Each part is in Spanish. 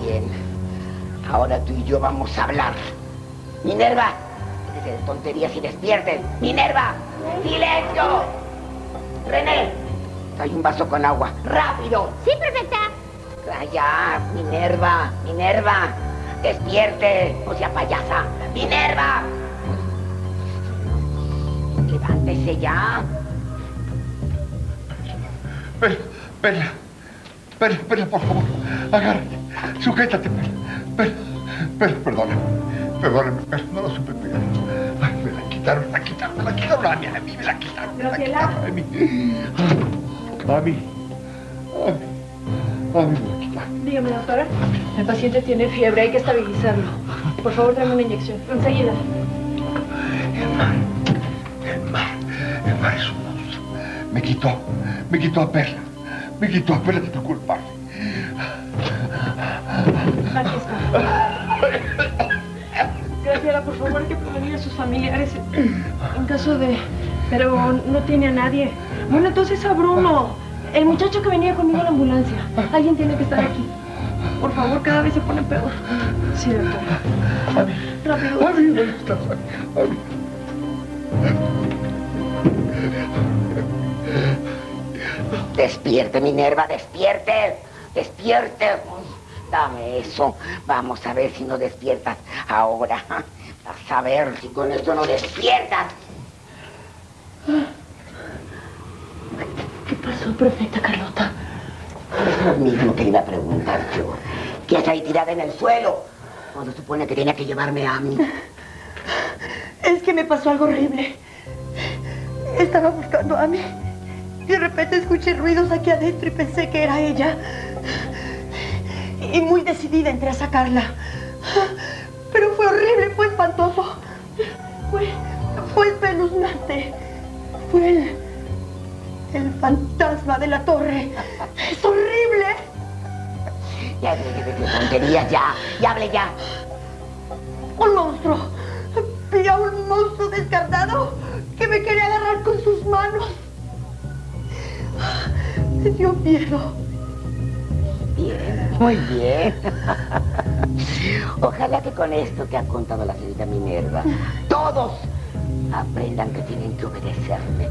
Bien. Ahora tú y yo vamos a hablar. Minerva, déjese de tonterías y despierten. Minerva, silencio. René, hay un vaso con agua. ¡Rápido! Sí, perfecta. Calla, Minerva, Minerva. Despierte, no sea payasa. Minerva. Levántese ya. Perla, Perla, Perla, Perla, por favor, agárrate, sujétate, Perla, Perla, Perla, perdóname, perdóname, Perla, no lo supe cuidar. Ay, me la quitaron, me la quitaron, me la quitaron a mí, a mí me la quitaron, me la Graciela. quitaron a mí. A mí, a mí, a mí me la quitaron. Dígame, doctora. El paciente tiene fiebre, hay que estabilizarlo. Por favor, dame una inyección. Enseguida. El mar, el mar, el mar es un monstruo. Me quitó, me quitó a Perla, me quitó a Perla de tu culpable. Graciela, por favor, hay que prevenir a sus familiares en caso de... Pero no tiene a nadie. Bueno, entonces a Bruno, el muchacho que venía conmigo en la ambulancia. Alguien tiene que estar aquí. Por favor, cada vez se pone peor. Sí, mí, Rápido. Despierte, Minerva, despierte. Despierte. Dame eso. Vamos a ver si no despiertas ahora. Vas a ver si con esto no despiertas. ¿Qué pasó, perfecta Carlota? Mismo que iba a preguntar yo. ¿Qué haces ahí tirada en el suelo? Cuando supone que tenía que llevarme a mí. Es que me pasó algo horrible. Estaba buscando a mí. Y de repente escuché ruidos aquí adentro y pensé que era ella. Y muy decidida entré a sacarla. Pero fue horrible, fue espantoso. Fue, fue espeluznante. Fue el, el fantasma de la torre. Es horrible. Ya de tonterías, ya. Ya hable ya. Un monstruo. Vi a un monstruo descarnado que me quería agarrar con sus manos. Me dio miedo. Bien, muy bien. Ojalá que con esto que ha contado la señorita Minerva, todos aprendan que tienen que obedecerme.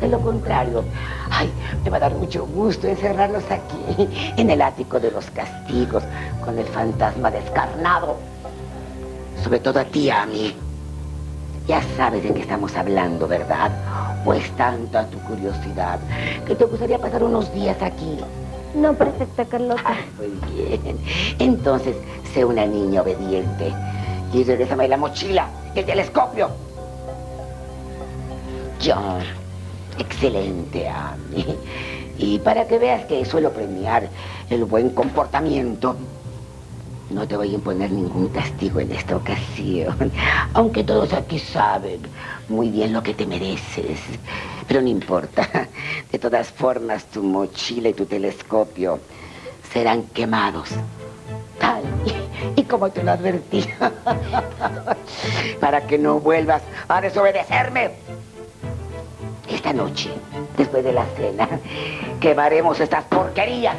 De lo contrario, ay, me va a dar mucho gusto encerrarlos aquí, en el ático de los castigos, con el fantasma descarnado. Sobre todo a ti, a. Ya sabes de qué estamos hablando, ¿verdad? ¿O es tanta tu curiosidad que te gustaría pasar unos días aquí? No, perfecta Carlota. Ah, muy bien. Entonces, sé una niña obediente. Y regresame la mochila, el telescopio. John, excelente, Amy. Y para que veas que suelo premiar el buen comportamiento, no te voy a imponer ningún castigo en esta ocasión. Aunque todos aquí saben muy bien lo que te mereces. Pero no importa. De todas formas, tu mochila y tu telescopio serán quemados. Tal y, como te lo advertí. Para que no vuelvas a desobedecerme. Esta noche, después de la cena, quemaremos estas porquerías.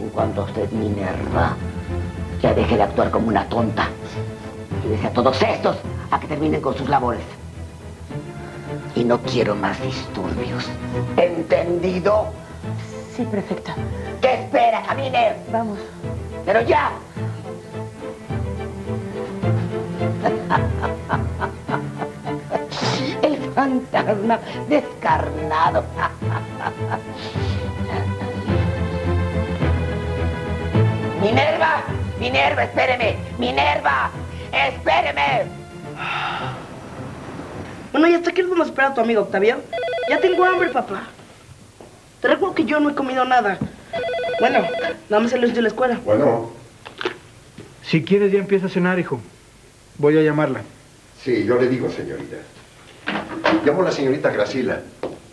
En cuanto usted, Minerva, ya deje de actuar como una tonta. Y deje a todos estos a que terminen con sus labores. Y no quiero más disturbios. ¿Entendido? Sí, perfecta. ¿Qué espera? Camine. Vamos. Pero ya. El fantasma descarnado. Minerva, Minerva, espéreme. Minerva, espéreme. Bueno, ¿y hasta qué vamos a esperar a tu amigo Octavio? Ya tengo hambre, papá. Te recuerdo que yo no he comido nada. Bueno, nada más salió de la escuela. Bueno, Si quieres ya empieza a cenar, hijo. Voy a llamarla. sí, yo le digo, señorita. Llamó la señorita Graciela,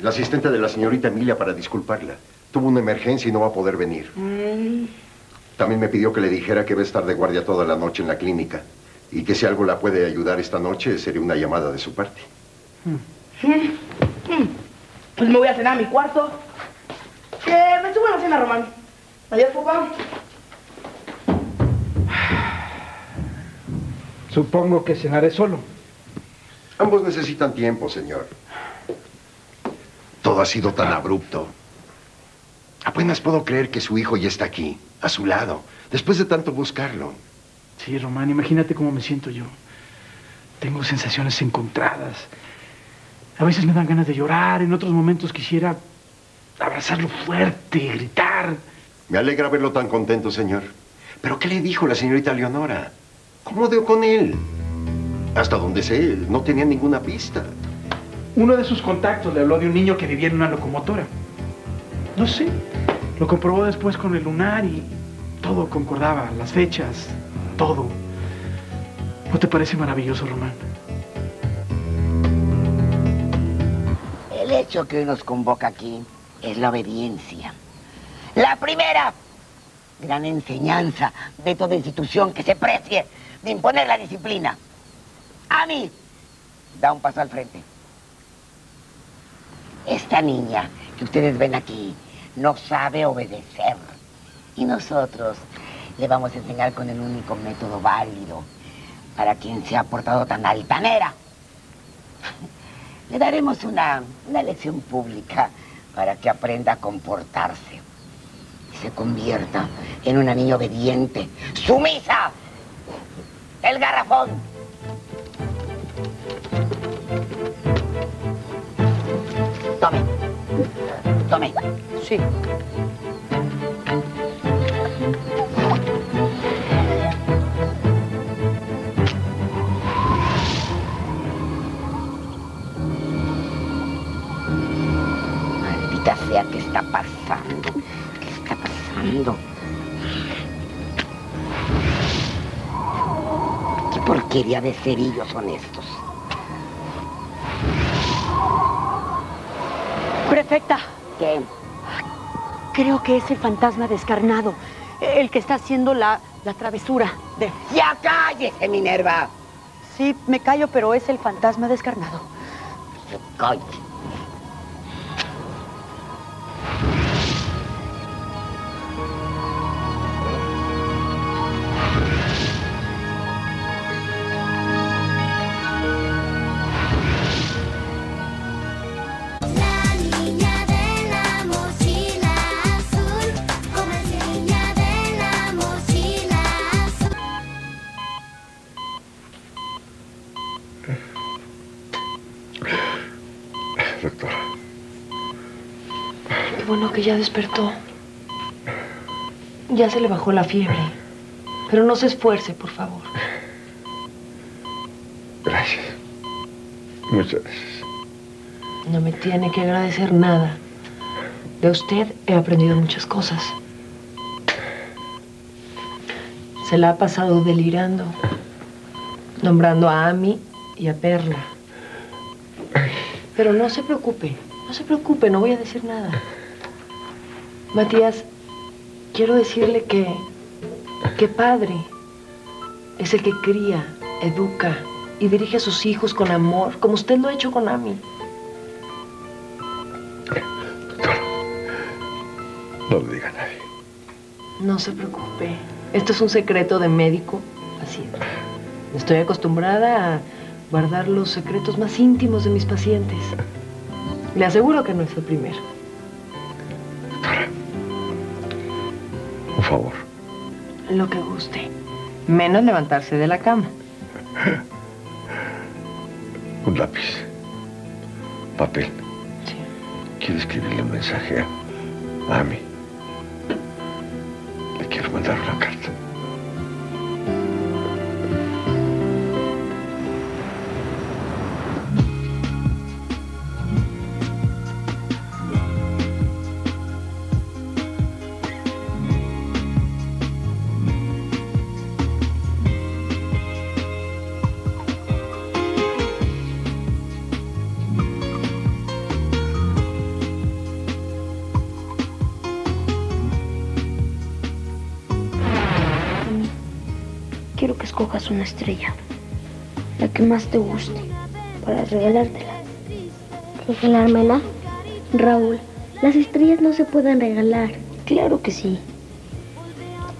la asistente de la señorita Emilia, para disculparla. Tuvo una emergencia y no va a poder venir. Mm, También me pidió que le dijera que va a estar de guardia toda la noche en la clínica y que si algo la puede ayudar esta noche sería una llamada de su parte. Pues me voy a cenar a mi cuarto. Que me subo a la cena, Román. Adiós, papá. Supongo que cenaré solo. Ambos necesitan tiempo, señor. Todo ha sido tan abrupto. Apenas puedo creer que su hijo ya está aquí, a su lado, después de tanto buscarlo. Sí, Román, imagínate cómo me siento yo. Tengo sensaciones encontradas. A veces me dan ganas de llorar, en otros momentos quisiera abrazarlo fuerte, gritar. Me alegra verlo tan contento, señor. ¿Pero qué le dijo la señorita Leonora? ¿Cómo dio con él? Hasta donde sé, no tenía ninguna pista. Uno de sus contactos le habló de un niño que vivía en una locomotora. No sé, lo comprobó después con el lunar y todo concordaba, las fechas, todo. ¿No te parece maravilloso, Román? El hecho que hoy nos convoca aquí es la obediencia. La primera gran enseñanza de toda institución que se precie de imponer la disciplina. A mí, da un paso al frente. Esta niña que ustedes ven aquí no sabe obedecer. Y nosotros le vamos a enseñar con el único método válido para quien se ha portado tan altanera. Le daremos una, una lección pública para que aprenda a comportarse y se convierta en una niña obediente, sumisa. El garrafón. Tome. Tome. Sí. Maldita sea, ¿qué está pasando? ¿Qué está pasando? ¿Qué porquería de cerillos son estos? Prefecta, ¿Qué? creo que es el fantasma descarnado, el que está haciendo la, la travesura de... ¡Ya cállese, Minerva! Sí, me callo, pero es el fantasma descarnado. Cállese. Bueno que ya despertó. Ya se le bajó la fiebre. Pero no se esfuerce, por favor. gracias. Muchas gracias. No me tiene que agradecer nada. De usted he aprendido muchas cosas. Se la ha pasado delirando, nombrando a Ami y a Perla. Pero no se preocupe, no se preocupe, no voy a decir nada. Matías, quiero decirle que, que padre es el que cría, educa y dirige a sus hijos con amor, como usted lo ha hecho con Ami. No lo diga a nadie. No se preocupe. Esto es un secreto de médico. Así. Estoy acostumbrada a guardar los secretos más íntimos de mis pacientes. Le aseguro que no es el primero. Favor. Lo que guste. Menos levantarse de la cama. Un lápiz. Papel. Sí. Quiero escribirle un mensaje a, a mí. Le quiero mandar una carta. Quiero que escojas una estrella, la que más te guste, para regalártela. ¿Regalármela? Raúl, las estrellas no se pueden regalar. Claro que sí.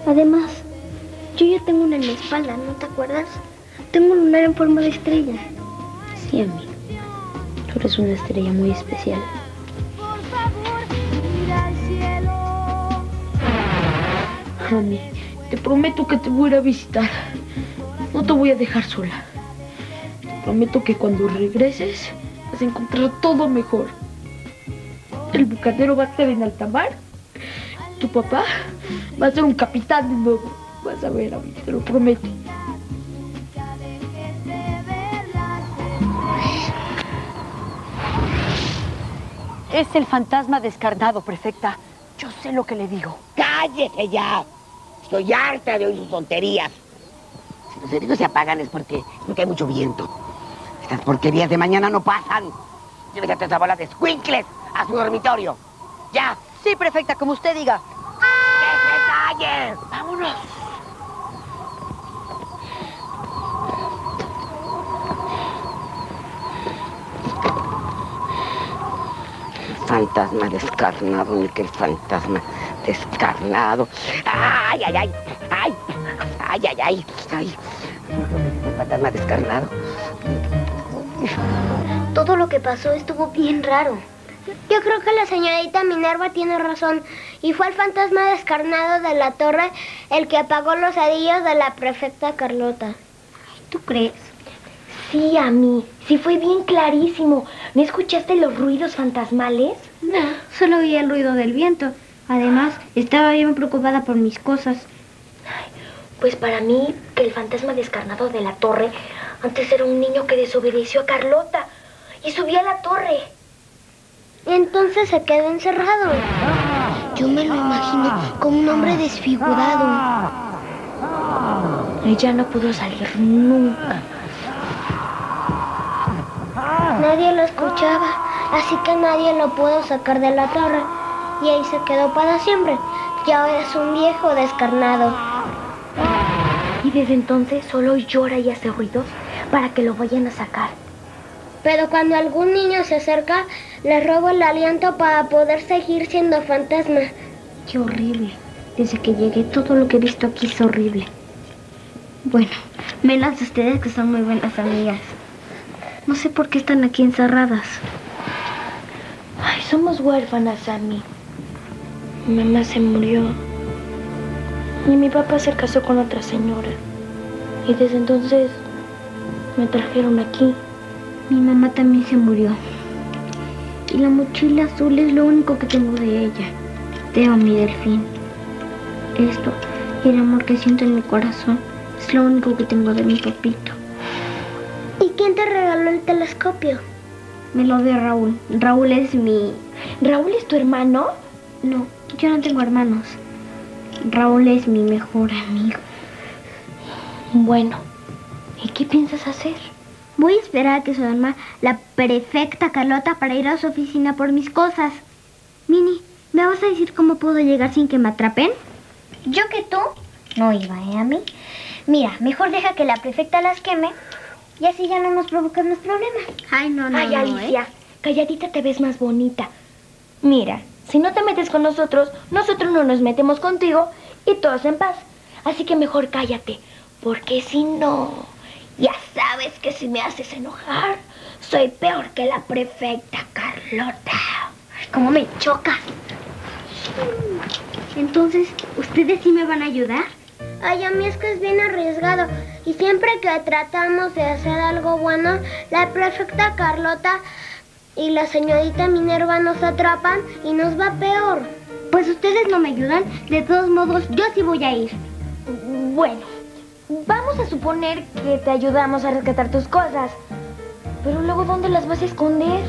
Además, yo ya tengo una en la espalda, ¿no te acuerdas? Tengo un lunar en forma de estrella. Sí, Ami. Tú eres una estrella muy especial. Ami, te prometo que te voy a ir a visitar. No te voy a dejar sola. Te prometo que cuando regreses vas a encontrar todo mejor. El bucanero va a estar en alta mar. Tu papá va a ser un capitán de nuevo. Vas a ver, Ami, te lo prometo. Es el fantasma descarnado, prefecta. Yo sé lo que le digo. ¡Cállese ya! Estoy harta de oír sus tonterías. Los heridos se apagan es porque, porque hay mucho viento. Estas porquerías de mañana no pasan. Llévate a esa bola de squinkles a su dormitorio. ¡Ya! Sí, prefecta, como usted diga. ¡Que se calle! ¡Vámonos! Fantasma descarnado, ni que el fantasma descarnado. ¡Ay, ay, ay! ¡Ay! ¡Ay, ay, ay! Fantasma descarnado. Todo lo que pasó estuvo bien raro. Yo creo que la señorita Minerva tiene razón. Y fue el fantasma descarnado de la torre el que apagó los cerillos de la prefecta Carlota. ¿Tú crees? Sí, a mí. Sí, fue bien clarísimo. ¿No escuchaste los ruidos fantasmales? No, solo oí el ruido del viento. Además, estaba bien preocupada por mis cosas. Pues para mí, que el fantasma descarnado de la torre antes era un niño que desobedeció a Carlota y subió a la torre. Y entonces se quedó encerrado. Yo me lo imagino como un hombre desfigurado. Ella no pudo salir nunca. Nadie lo escuchaba, así que nadie lo pudo sacar de la torre. Y ahí se quedó para siempre. Y ahora es un viejo descarnado. Y desde entonces solo llora y hace ruidos para que lo vayan a sacar. Pero cuando algún niño se acerca, le robo el aliento para poder seguir siendo fantasma. Qué horrible. Desde que llegué todo lo que he visto aquí es horrible. Bueno, menos ustedes que son muy buenas amigas. No sé por qué están aquí encerradas. Ay, somos huérfanas, Sammy. Mi mamá se murió. Y mi papá se casó con otra señora. Y desde entonces me trajeron aquí. Mi mamá también se murió. Y la mochila azul es lo único que tengo de ella. Te amo, mi delfín. Esto y el amor que siento en mi corazón es lo único que tengo de mi papito. ¿Y quién te regaló el telescopio? Me lo dio Raúl. Raúl es mi... ¿Raúl es tu hermano? No, yo no tengo hermanos. Raúl es mi mejor amigo. Bueno, ¿y qué piensas hacer? Voy a esperar a que se duerma la prefecta Carlota para ir a su oficina por mis cosas. Mini, ¿me vas a decir cómo puedo llegar sin que me atrapen? ¿Yo que tú? No iba, ¿eh, a mí? Mira, mejor deja que la prefecta las queme y así ya no nos provocamos problemas. Ay, no, no, Ay, no, ¿eh? Alicia, calladita te ves más bonita. Mira, si no te metes con nosotros, nosotros no nos metemos contigo y todos en paz. Así que mejor cállate, porque si no, ya sabes que si me haces enojar, soy peor que la prefecta Carlota. Ay, ¿Cómo me chocas? Entonces, ¿ustedes sí me van a ayudar? Ay, a mí es que es bien arriesgado. Y siempre que tratamos de hacer algo bueno, la prefecta Carlota y la señorita Minerva nos atrapan y nos va peor. Pues ustedes no me ayudan. De todos modos, yo sí voy a ir. Bueno, vamos a suponer que te ayudamos a rescatar tus cosas. Pero luego, ¿dónde las vas a esconder?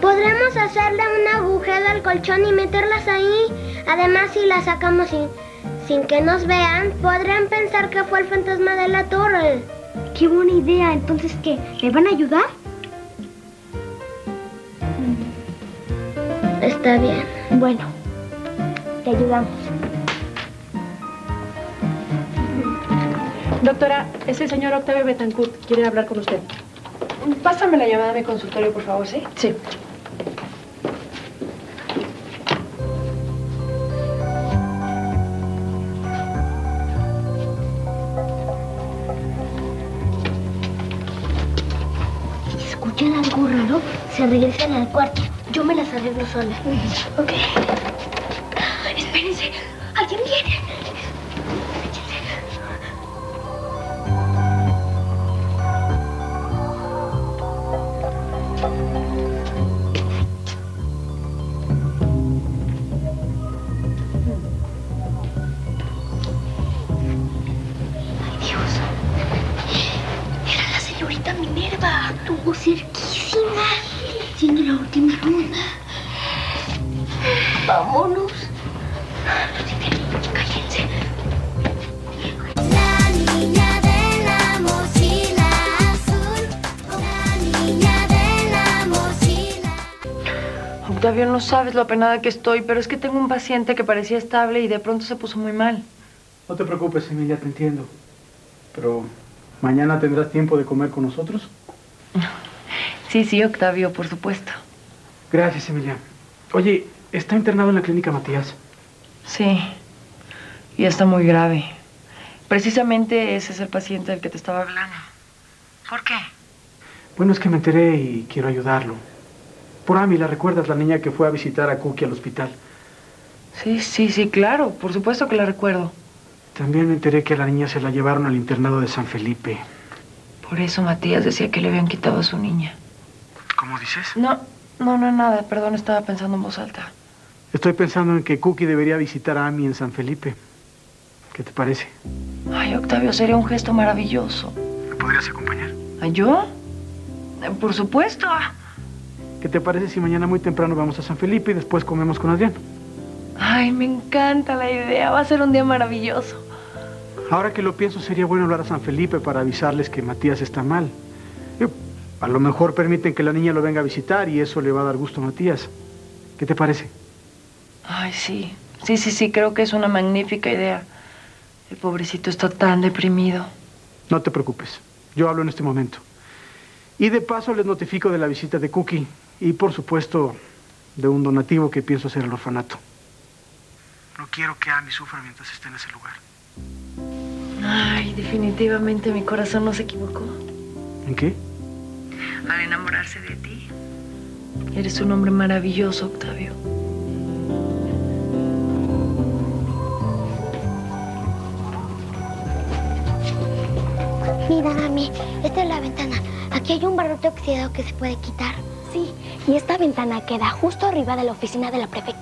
Podremos hacerle un agujero al colchón y meterlas ahí. Además, si las sacamos sin, sin que nos vean, podrán pensar que fue el fantasma de la torre. Qué buena idea. Entonces, ¿qué? ¿Me van a ayudar? Está bien. Bueno, te ayudamos. Doctora, es el señor Octavio Betancourt. Quiere hablar con usted. Pásame la llamada a mi consultorio, por favor, ¿sí? Sí. Escuchan algo raro, se regresan al cuarto. Yo me las arreglo sola. Ok. Espérense, alguien viene. Dios. Era la señorita Minerva. Estuvo cerquísima. La última ronda. Vámonos. Cállense. La niña de la mochila azul. La niña de la mochila. Octavio, no sabes lo apenada que estoy, pero es que tengo un paciente que parecía estable y de pronto se puso muy mal. No te preocupes, Emilia, te entiendo. Pero, ¿mañana tendrás tiempo de comer con nosotros? Sí, sí, Octavio, por supuesto. Gracias, Emilia. Oye, ¿está internado en la clínica Matías? Sí, y está muy grave. Precisamente ese es el paciente del que te estaba hablando. ¿Por qué? Bueno, es que me enteré y quiero ayudarlo. Por Ami, ¿la recuerdas la niña que fue a visitar a Cookie al hospital? Sí, sí, sí, claro, por supuesto que la recuerdo. También me enteré que a la niña se la llevaron al internado de San Felipe. Por eso Matías decía que le habían quitado a su niña. ¿Cómo dices? No, no, no, nada, perdón, estaba pensando en voz alta. Estoy pensando en que Cookie debería visitar a Ami en San Felipe. ¿Qué te parece? Ay, Octavio, sería un gesto maravilloso. ¿Me podrías acompañar? ¿A yo? Eh, Por supuesto. ¿Qué te parece si mañana muy temprano vamos a San Felipe y después comemos con Adrián? Ay, me encanta la idea, va a ser un día maravilloso. Ahora que lo pienso, sería bueno hablar a San Felipe para avisarles que Matías está mal. A lo mejor permiten que la niña lo venga a visitar y eso le va a dar gusto a Matías. ¿Qué te parece? Ay, sí, sí, sí, sí, creo que es una magnífica idea. El pobrecito está tan deprimido. No te preocupes. Yo hablo en este momento. Y de paso les notifico de la visita de Cookie y, por supuesto, de un donativo que pienso hacer al orfanato. No quiero que Amy sufra mientras esté en ese lugar. Ay, definitivamente mi corazón no se equivocó ¿En qué? Al enamorarse de ti. Eres un hombre maravilloso, Octavio. Mira, mami, esta es la ventana. Aquí hay un barrote oxidado que se puede quitar. Sí, y esta ventana queda justo arriba de la oficina de la prefecta.